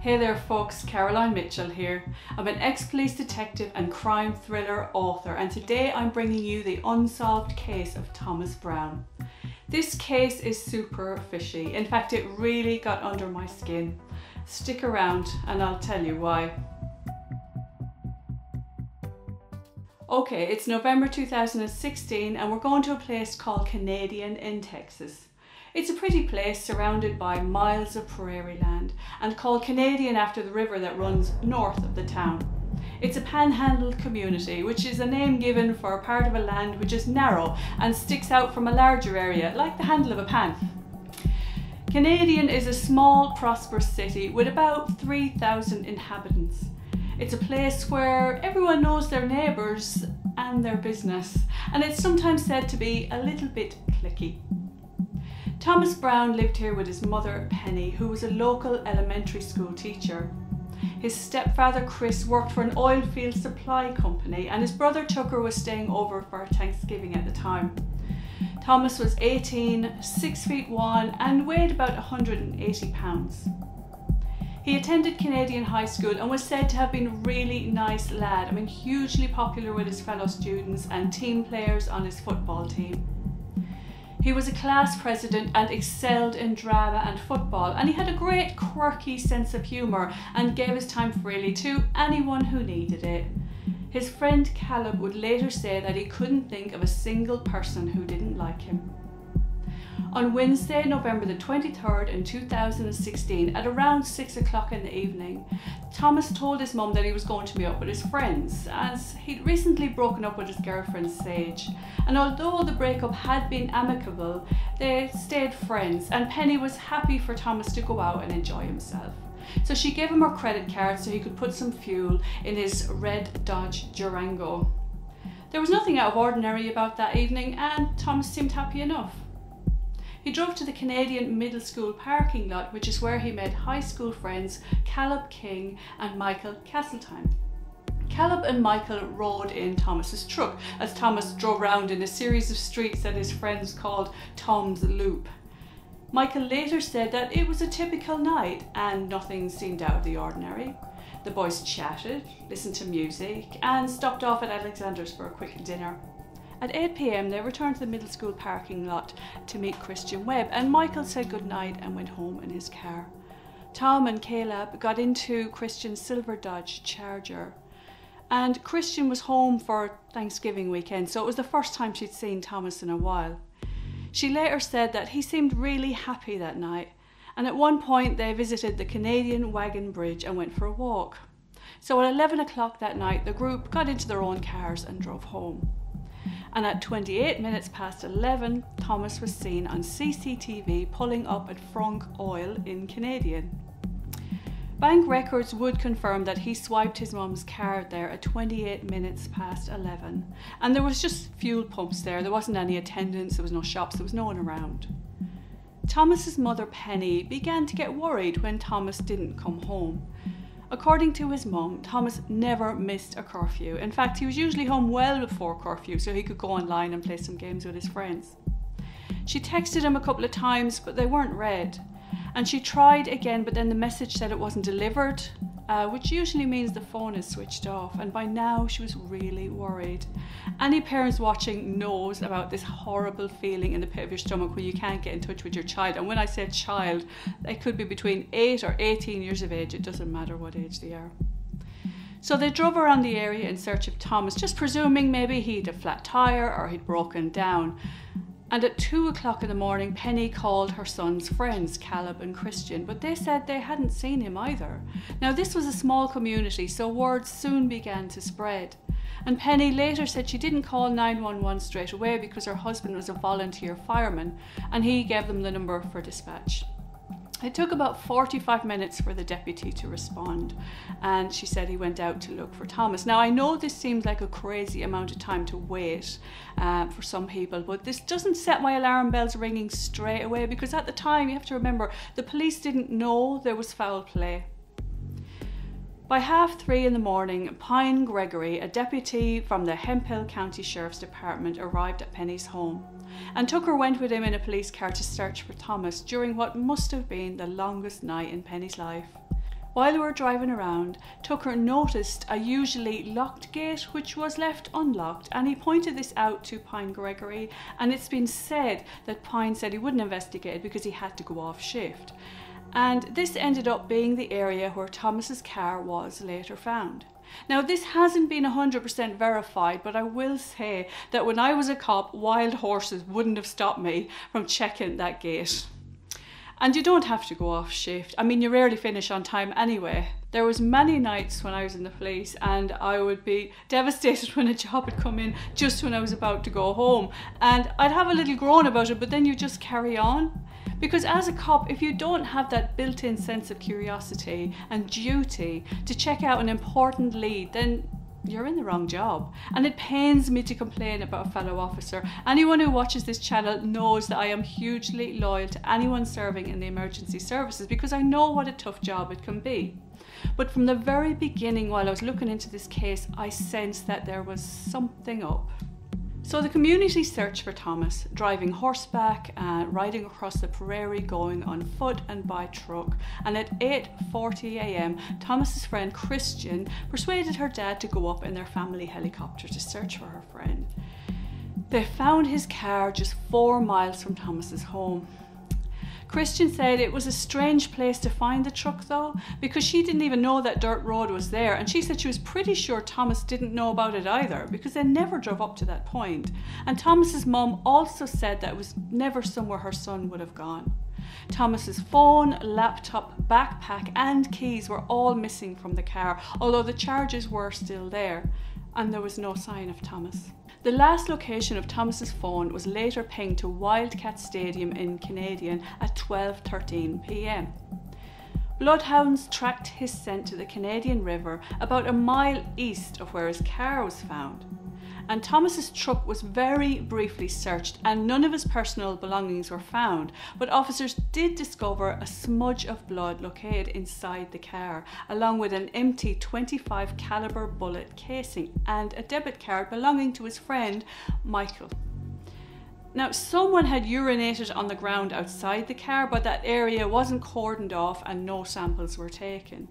Hey there folks, Caroline Mitchell here. I'm an ex-police detective and crime thriller author and today I'm bringing you the unsolved case of Thomas Brown. This case is super fishy. In fact, it really got under my skin. Stick around and I'll tell you why. Okay, it's November 2016 and we're going to a place called Canadian in Texas. It's a pretty place surrounded by miles of prairie land and called Canadian after the river that runs north of the town. It's a panhandle community, which is a name given for a part of a land which is narrow and sticks out from a larger area, like the handle of a pan. Canadian is a small, prosperous city with about 3,000 inhabitants. It's a place where everyone knows their neighbours and their business, and it's sometimes said to be a little bit cliquey. Thomas Brown lived here with his mother Penny, who was a local elementary school teacher. His stepfather Chris worked for an oil field supply company and his brother Tucker was staying over for Thanksgiving at the time. Thomas was 18, 6 feet 1 and weighed about 180 pounds. He attended Canadian high school and was said to have been a really nice lad. I mean, hugely popular with his fellow students and team players on his football team. He was a class president and excelled in drama and football, and he had a great quirky sense of humour and gave his time freely to anyone who needed it. His friend Caleb would later say that he couldn't think of a single person who didn't like him. On Wednesday, November the 23rd in 2016, at around 6 o'clock in the evening, Thomas told his mum that he was going to meet up with his friends, as he'd recently broken up with his girlfriend Sage. And although the breakup had been amicable, they stayed friends, and Penny was happy for Thomas to go out and enjoy himself. So she gave him her credit card so he could put some fuel in his red Dodge Durango. There was nothing out of ordinary about that evening, and Thomas seemed happy enough. He drove to the Canadian Middle School parking lot, which is where he met high school friends Caleb King and Michael Castletime. Caleb and Michael rode in Thomas's truck as Thomas drove around in a series of streets that his friends called Tom's Loop. Michael later said that it was a typical night and nothing seemed out of the ordinary. The boys chatted, listened to music, and stopped off at Alexander's for a quick dinner. At 8pm they returned to the middle school parking lot to meet Christian Webb and Michael said goodnight and went home in his car. Tom and Caleb got into Christian's silver Dodge Charger and Christian was home for Thanksgiving weekend so it was the first time she'd seen Thomas in a while. She later said that he seemed really happy that night and at one point they visited the Canadian Wagon Bridge and went for a walk. So at 11 o'clock that night the group got into their own cars and drove home and at 28 minutes past 11, Thomas was seen on CCTV pulling up at Frank Oil in Canadian. Bank records would confirm that he swiped his mum's card there at 28 minutes past 11. And there was just fuel pumps there. There wasn't any attendance, there was no shops, there was no one around. Thomas's mother Penny began to get worried when Thomas didn't come home. According to his mum, Thomas never missed a curfew. In fact, he was usually home well before curfew so he could go online and play some games with his friends. She texted him a couple of times, but they weren't read. And she tried again, but then the message said it wasn't delivered, uh, which usually means the phone is switched off. And by now, she was really worried. Any parents watching knows about this horrible feeling in the pit of your stomach when you can't get in touch with your child. And when I say child, they could be between 8 or 18 years of age, it doesn't matter what age they are. So they drove around the area in search of Thomas, just presuming maybe he'd a flat tire or he'd broken down. And at two o'clock in the morning, Penny called her son's friends, Caleb and Christian, but they said they hadn't seen him either. Now, this was a small community, so word soon began to spread. And Penny later said she didn't call 911 straight away because her husband was a volunteer fireman and he gave them the number for dispatch. It took about 45 minutes for the deputy to respond, and she said he went out to look for Thomas. Now, I know this seems like a crazy amount of time to wait uh, for some people, but this doesn't set my alarm bells ringing straight away because at the time, you have to remember, the police didn't know there was foul play. By half three in the morning, Pine Gregory, a deputy from the Hemphill County Sheriff's Department, arrived at Penny's home, and Tucker went with him in a police car to search for Thomas during what must have been the longest night in Penny's life. While they were driving around, Tucker noticed a usually locked gate which was left unlocked and he pointed this out to Pine Gregory and it's been said that Pine said he wouldn't investigate because he had to go off shift. And this ended up being the area where Thomas's car was later found. Now, this hasn't been 100% verified, but I will say that when I was a cop, wild horses wouldn't have stopped me from checking that gate. And you don't have to go off shift. I mean, you rarely finish on time anyway. There was many nights when I was in the police and I would be devastated when a job had come in just when I was about to go home. And I'd have a little groan about it, but then you just carry on. Because as a cop, if you don't have that built in sense of curiosity and duty to check out an important lead, then you're in the wrong job. And it pains me to complain about a fellow officer. Anyone who watches this channel knows that I am hugely loyal to anyone serving in the emergency services because I know what a tough job it can be. But from the very beginning, while I was looking into this case, I sensed that there was something up. So the community searched for Thomas, driving horseback, uh, riding across the prairie, going on foot and by truck. And at 8:40 a.m., Thomas's friend Christian persuaded her dad to go up in their family helicopter to search for her friend. They found his car just four miles from Thomas's home. Christian said it was a strange place to find the truck though, because she didn't even know that dirt road was there, and she said she was pretty sure Thomas didn't know about it either, because they never drove up to that point. And Thomas's mum also said that it was never somewhere her son would have gone. Thomas's phone, laptop, backpack, and keys were all missing from the car, although the charges were still there, and there was no sign of Thomas. The last location of Thomas's phone was later pinged to Wildcat Stadium in Canadian at 12:13 p.m. Bloodhounds tracked his scent to the Canadian River about a mile east of where his car was found and Thomas's truck was very briefly searched and none of his personal belongings were found, but officers did discover a smudge of blood located inside the car, along with an empty 25 caliber bullet casing and a debit card belonging to his friend Michael. Now, someone had urinated on the ground outside the car, but that area wasn't cordoned off and no samples were taken.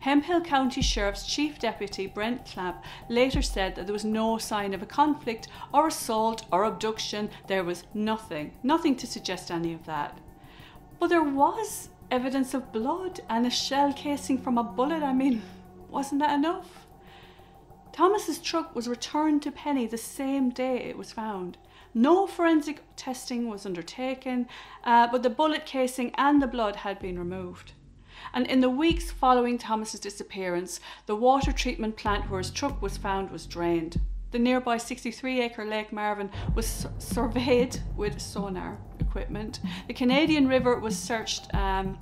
Hemphill County Sheriff's Chief Deputy Brent Clapp later said that there was no sign of a conflict or assault or abduction. There was nothing, nothing to suggest any of that. But there was evidence of blood and a shell casing from a bullet. I mean, wasn't that enough? Thomas's truck was returned to Penny the same day it was found. No forensic testing was undertaken, uh, but the bullet casing and the blood had been removed and in the weeks following Thomas's disappearance, the water treatment plant where his truck was found was drained. The nearby 63 acre Lake Marvin was surveyed with sonar equipment. The Canadian River was searched um,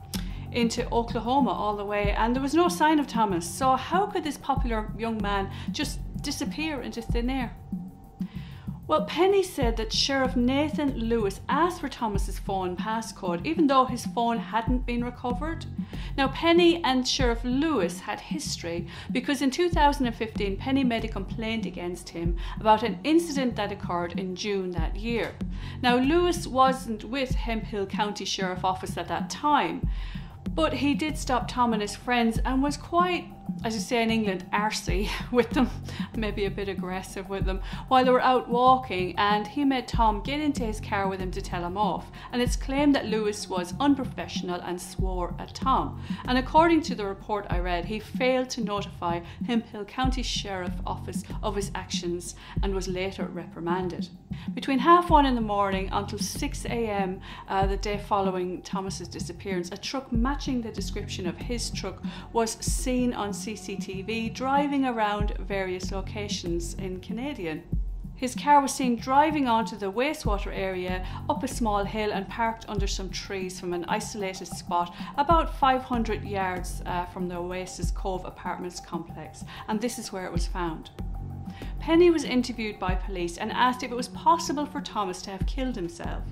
into Oklahoma all the way, and there was no sign of Thomas. So, how could this popular young man just disappear into thin air? Well, Penny said that Sheriff Nathan Lewis asked for Thomas's phone passcode, even though his phone hadn't been recovered. Now, Penny and Sheriff Lewis had history because in 2015, Penny made a complaint against him about an incident that occurred in June that year. Now, Lewis wasn't with Hemphill County Sheriff Office at that time, but he did stop Tom and his friends and was quite as you say in England, arsey with them, maybe a bit aggressive with them, while they were out walking. And he made Tom get into his car with him to tell him off. And it's claimed that Lewis was unprofessional and swore at Tom. And according to the report I read, he failed to notify Hemphill County Sheriff Office of his actions and was later reprimanded. Between half one in the morning until 6 a.m. Uh, the day following Thomas's disappearance, a truck matching the description of his truck was seen on CCTV driving around various locations in Canadian. His car was seen driving onto the wastewater area up a small hill and parked under some trees from an isolated spot about 500 yards uh, from the Oasis Cove Apartments complex, and this is where it was found. Penny was interviewed by police and asked if it was possible for Thomas to have killed himself.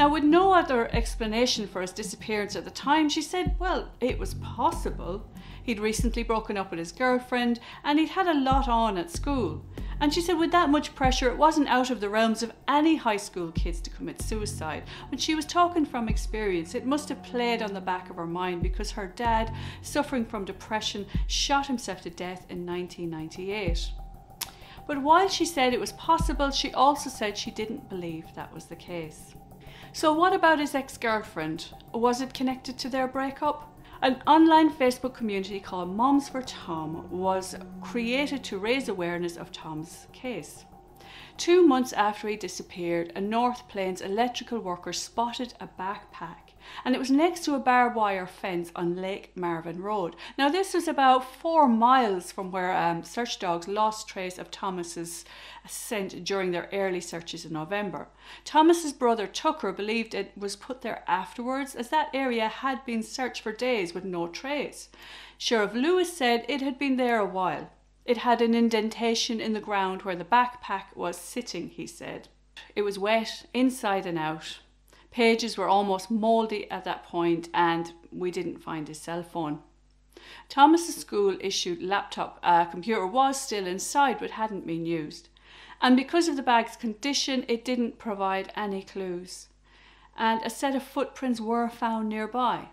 Now, with no other explanation for his disappearance at the time, she said, well, it was possible. He'd recently broken up with his girlfriend and he'd had a lot on at school. And she said, with that much pressure, it wasn't out of the realms of any high school kids to commit suicide. When she was talking from experience, it must have played on the back of her mind because her dad, suffering from depression, shot himself to death in 1998. But while she said it was possible, she also said she didn't believe that was the case. So, what about his ex girlfriend? Was it connected to their breakup? An online Facebook community called Moms for Tom was created to raise awareness of Tom's case. Two months after he disappeared, a North Plains electrical worker spotted a backpack and it was next to a barbed wire fence on Lake Marvin Road. Now, this was about four miles from where um, search dogs lost trace of Thomas's scent during their early searches in November. Thomas's brother Tucker believed it was put there afterwards, as that area had been searched for days with no trace. Sheriff Lewis said it had been there a while. It had an indentation in the ground where the backpack was sitting, he said. It was wet inside and out. Pages were almost mouldy at that point, and we didn't find his cell phone. Thomas's school issued laptop uh, computer was still inside but hadn't been used. And because of the bag's condition, it didn't provide any clues. And a set of footprints were found nearby.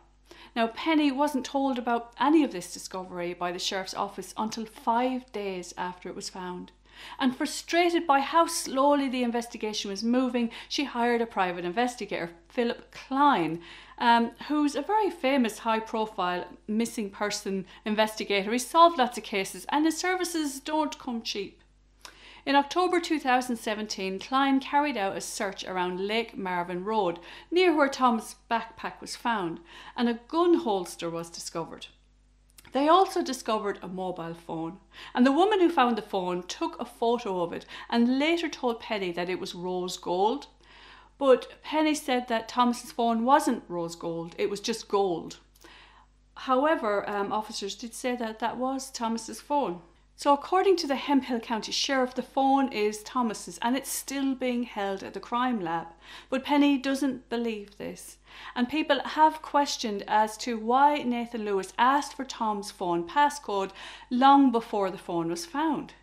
Now, Penny wasn't told about any of this discovery by the sheriff's office until five days after it was found. And frustrated by how slowly the investigation was moving, she hired a private investigator, Philip Klein, um, who's a very famous high profile missing person investigator. He solved lots of cases, and his services don't come cheap. In October 2017, Klein carried out a search around Lake Marvin Road, near where Tom's backpack was found, and a gun holster was discovered. They also discovered a mobile phone, and the woman who found the phone took a photo of it and later told Penny that it was rose gold. But Penny said that Thomas's phone wasn't rose gold, it was just gold. However, um, officers did say that that was Thomas's phone. So, according to the Hemphill County Sheriff, the phone is Thomas's and it's still being held at the crime lab. But Penny doesn't believe this. And people have questioned as to why Nathan Lewis asked for Tom's phone passcode long before the phone was found.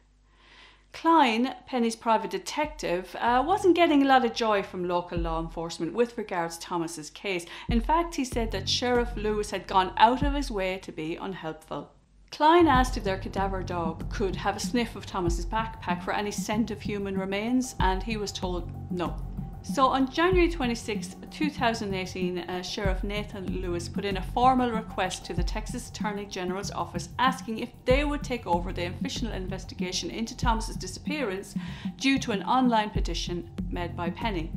Klein, Penny's private detective, uh, wasn't getting a lot of joy from local law enforcement with regards to Thomas's case. In fact, he said that Sheriff Lewis had gone out of his way to be unhelpful. Klein asked if their cadaver dog could have a sniff of Thomas's backpack for any scent of human remains, and he was told no. So on January 26, 2018, uh, Sheriff Nathan Lewis put in a formal request to the Texas Attorney General's office asking if they would take over the official investigation into Thomas's disappearance due to an online petition made by Penny.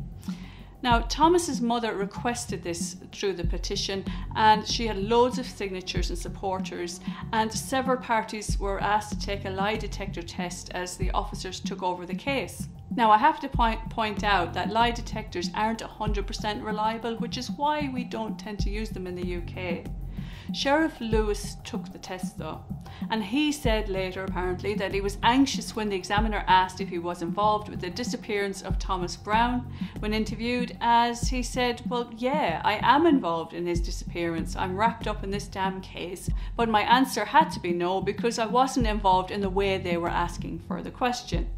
Now, Thomas's mother requested this through the petition, and she had loads of signatures and supporters, and several parties were asked to take a lie detector test as the officers took over the case. Now, I have to point, point out that lie detectors aren't 100% reliable, which is why we don't tend to use them in the UK. Sheriff Lewis took the test though, and he said later apparently that he was anxious when the examiner asked if he was involved with the disappearance of Thomas Brown. When interviewed, as he said, Well, yeah, I am involved in his disappearance. I'm wrapped up in this damn case. But my answer had to be no because I wasn't involved in the way they were asking for the question.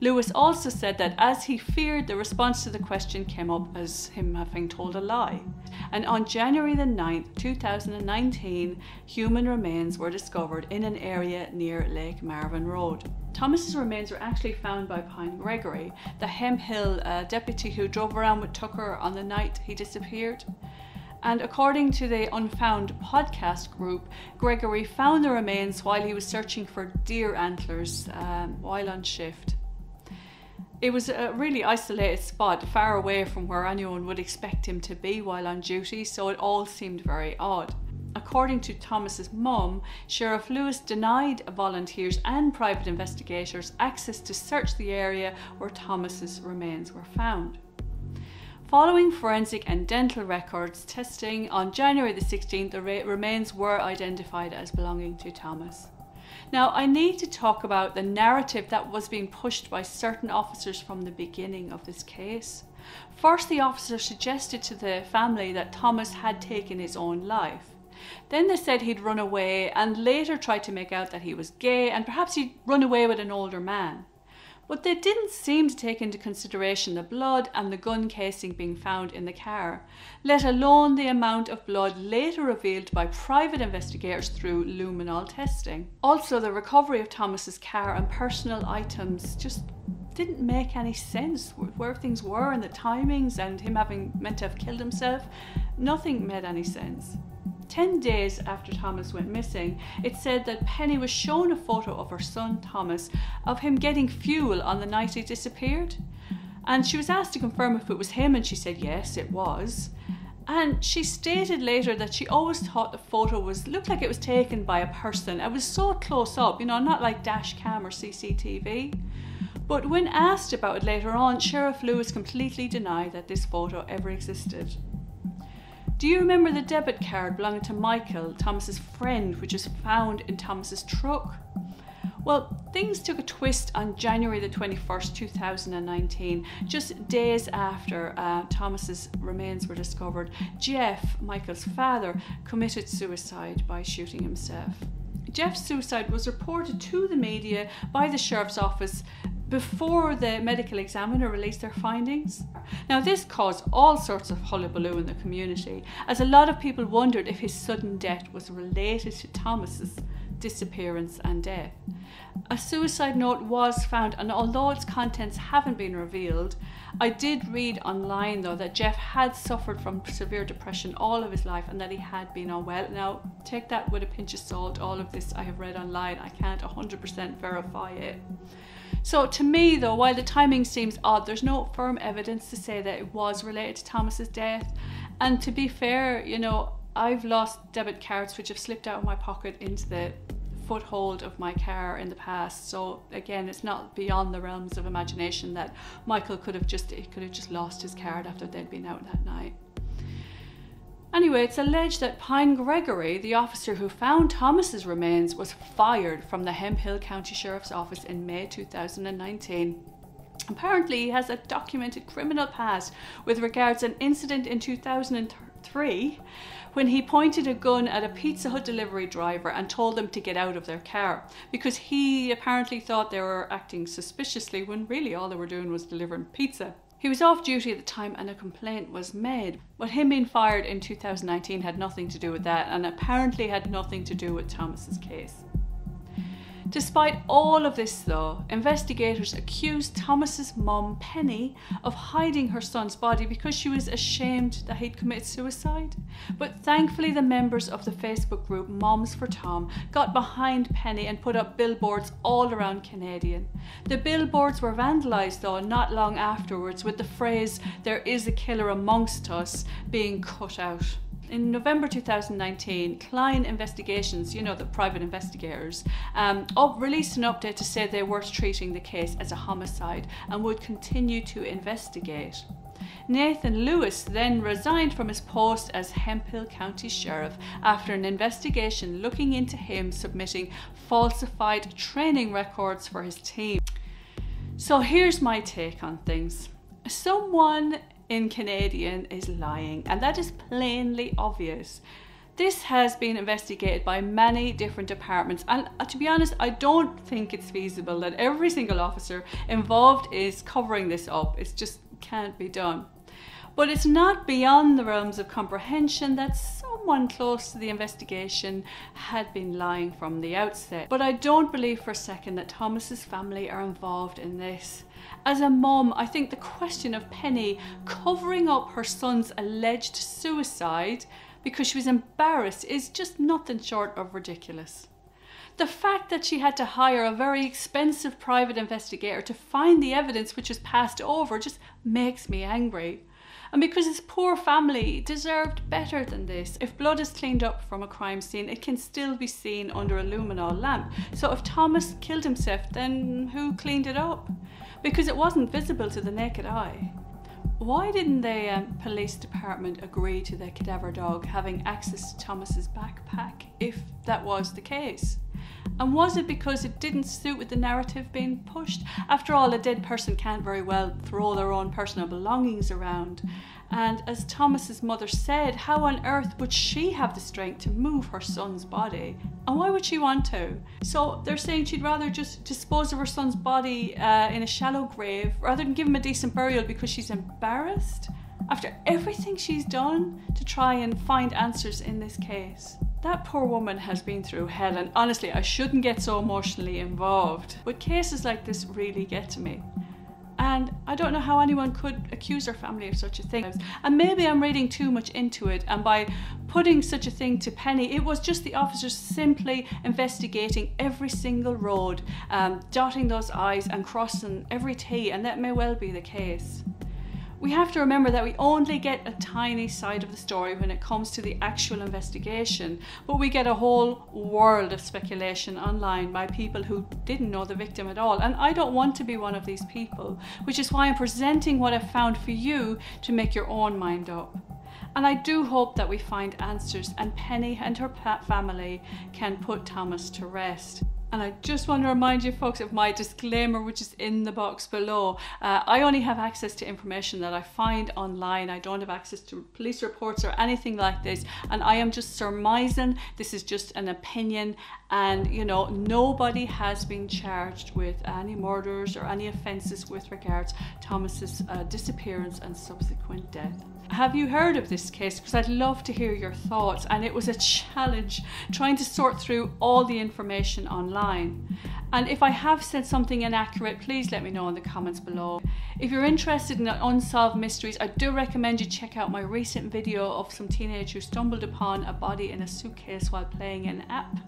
Lewis also said that as he feared, the response to the question came up as him having told a lie. And on January the 9th, 2019, human remains were discovered in an area near Lake Marvin Road. Thomas's remains were actually found by Pine Gregory, the Hemphill uh, deputy who drove around with Tucker on the night he disappeared. And according to the Unfound podcast group, Gregory found the remains while he was searching for deer antlers um, while on shift. It was a really isolated spot, far away from where anyone would expect him to be while on duty, so it all seemed very odd. According to Thomas's mum, Sheriff Lewis denied volunteers and private investigators access to search the area where Thomas's remains were found. Following forensic and dental records testing on January the 16th, the remains were identified as belonging to Thomas. Now, I need to talk about the narrative that was being pushed by certain officers from the beginning of this case. First, the officer suggested to the family that Thomas had taken his own life. Then they said he'd run away and later tried to make out that he was gay and perhaps he'd run away with an older man. But they didn't seem to take into consideration the blood and the gun casing being found in the car, let alone the amount of blood later revealed by private investigators through luminol testing. Also, the recovery of Thomas's car and personal items just didn't make any sense where things were and the timings and him having meant to have killed himself. Nothing made any sense. 10 days after Thomas went missing, it said that Penny was shown a photo of her son Thomas of him getting fuel on the night he disappeared. And she was asked to confirm if it was him, and she said yes, it was. And she stated later that she always thought the photo was looked like it was taken by a person. It was so close up, you know, not like dash cam or CCTV. But when asked about it later on, Sheriff Lewis completely denied that this photo ever existed. Do you remember the debit card belonging to Michael, Thomas's friend, which was found in Thomas's truck? Well, things took a twist on January the 21st, 2019, just days after uh, Thomas's remains were discovered. Jeff, Michael's father, committed suicide by shooting himself. Jeff's suicide was reported to the media by the sheriff's office before the medical examiner released their findings. Now, this caused all sorts of hullabaloo in the community, as a lot of people wondered if his sudden death was related to Thomas's disappearance and death. A suicide note was found, and although its contents haven't been revealed, I did read online though that Jeff had suffered from severe depression all of his life and that he had been unwell. Now, take that with a pinch of salt. All of this I have read online, I can't 100% verify it. So to me though, while the timing seems odd, there's no firm evidence to say that it was related to Thomas's death. And to be fair, you know, I've lost debit cards which have slipped out of my pocket into the foothold of my car in the past. So again, it's not beyond the realms of imagination that Michael could have just could have just lost his card after they'd been out that night. Anyway, it's alleged that Pine Gregory, the officer who found Thomas's remains, was fired from the Hemphill County Sheriff's Office in May 2019. Apparently, he has a documented criminal past with regards an incident in 2003 when he pointed a gun at a Pizza Hut delivery driver and told them to get out of their car because he apparently thought they were acting suspiciously when really all they were doing was delivering pizza. He was off duty at the time and a complaint was made. But him being fired in 2019 had nothing to do with that and apparently had nothing to do with Thomas's case. Despite all of this, though, investigators accused Thomas's mum, Penny, of hiding her son's body because she was ashamed that he'd committed suicide. But thankfully, the members of the Facebook group Moms for Tom got behind Penny and put up billboards all around Canadian. The billboards were vandalised, though, not long afterwards, with the phrase, There is a killer amongst us, being cut out in November 2019, Klein Investigations, you know, the private investigators, um, released an update to say they were treating the case as a homicide and would continue to investigate. Nathan Lewis then resigned from his post as Hemphill County Sheriff after an investigation looking into him submitting falsified training records for his team. So here's my take on things. Someone in Canadian is lying, and that is plainly obvious. This has been investigated by many different departments, and uh, to be honest, I don't think it's feasible that every single officer involved is covering this up. It just can't be done. But it's not beyond the realms of comprehension that someone close to the investigation had been lying from the outset. But I don't believe for a second that Thomas's family are involved in this. As a mom, I think the question of Penny covering up her son's alleged suicide because she was embarrassed is just nothing short of ridiculous. The fact that she had to hire a very expensive private investigator to find the evidence which was passed over just makes me angry. And because his poor family deserved better than this. If blood is cleaned up from a crime scene, it can still be seen under a luminol lamp. So if Thomas killed himself, then who cleaned it up? because it wasn't visible to the naked eye. Why didn't the um, police department agree to the cadaver dog having access to Thomas's backpack if that was the case? And was it because it didn't suit with the narrative being pushed? After all, a dead person can't very well throw their own personal belongings around. And as Thomas's mother said, how on earth would she have the strength to move her son's body? And why would she want to? So they're saying she'd rather just dispose of her son's body uh, in a shallow grave rather than give him a decent burial because she's embarrassed after everything she's done to try and find answers in this case. That poor woman has been through hell, and honestly, I shouldn't get so emotionally involved. But cases like this really get to me. And I don't know how anyone could accuse her family of such a thing. And maybe I'm reading too much into it, and by putting such a thing to Penny, it was just the officers simply investigating every single road, um, dotting those I's and crossing every T, and that may well be the case we have to remember that we only get a tiny side of the story when it comes to the actual investigation, but we get a whole world of speculation online by people who didn't know the victim at all. And I don't want to be one of these people, which is why I'm presenting what I've found for you to make your own mind up. And I do hope that we find answers and Penny and her family can put Thomas to rest. And I just want to remind you folks of my disclaimer which is in the box below. Uh, I only have access to information that I find online. I don't have access to police reports or anything like this. And I am just surmising this is just an opinion and you know nobody has been charged with any murders or any offences with regards Thomas's uh, disappearance and subsequent death. Have you heard of this case? Because I'd love to hear your thoughts. And it was a challenge trying to sort through all the information online. And if I have said something inaccurate, please let me know in the comments below. If you're interested in unsolved mysteries, I do recommend you check out my recent video of some teenagers who stumbled upon a body in a suitcase while playing an app.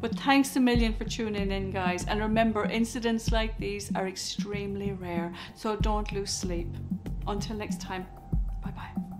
But thanks a million for tuning in, guys. And remember, incidents like these are extremely rare, so don't lose sleep. Until next time, 拜。